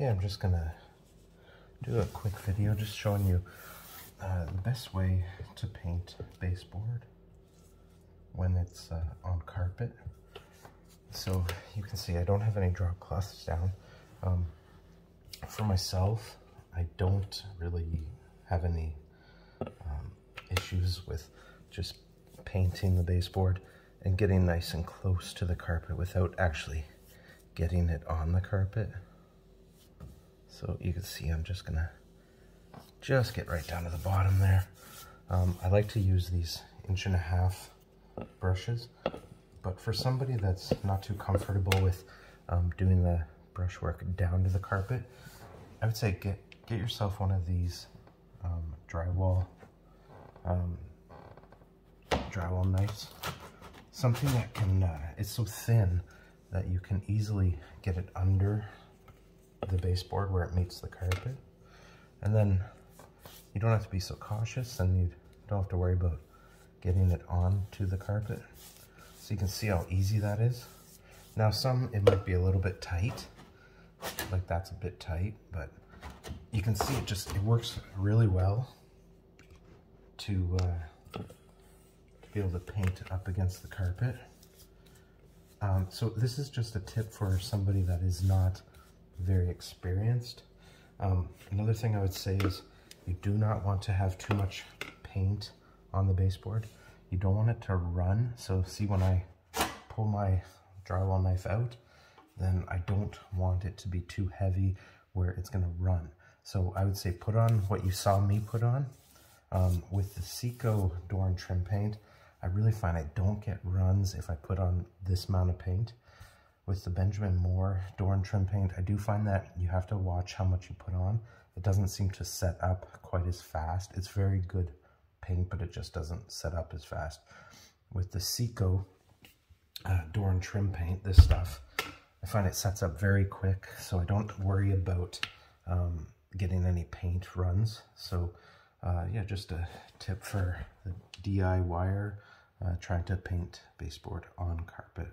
Okay, I'm just gonna do a quick video just showing you uh, the best way to paint baseboard when it's uh, on carpet. So you can see I don't have any drop cloths down. Um, for myself, I don't really have any um, issues with just painting the baseboard and getting nice and close to the carpet without actually getting it on the carpet. So you can see I'm just gonna just get right down to the bottom there. Um, I like to use these inch and a half brushes, but for somebody that's not too comfortable with um, doing the brushwork down to the carpet, I would say get, get yourself one of these um, drywall um, drywall knives. Something that can, uh, it's so thin that you can easily get it under the baseboard where it meets the carpet. And then you don't have to be so cautious and you don't have to worry about getting it on to the carpet. So you can see how easy that is. Now some, it might be a little bit tight, like that's a bit tight, but you can see it just, it works really well to, uh, to be able to paint up against the carpet. Um, so this is just a tip for somebody that is not very experienced. Um, another thing I would say is you do not want to have too much paint on the baseboard. You don't want it to run. So see when I pull my drywall knife out, then I don't want it to be too heavy where it's gonna run. So I would say put on what you saw me put on. Um, with the Sico door and trim paint, I really find I don't get runs if I put on this amount of paint. With the Benjamin Moore door and trim paint, I do find that you have to watch how much you put on. It doesn't seem to set up quite as fast. It's very good paint, but it just doesn't set up as fast. With the Sico uh, door and trim paint, this stuff, I find it sets up very quick, so I don't worry about um, getting any paint runs. So uh, yeah, just a tip for the DIYer uh, trying to paint baseboard on carpet.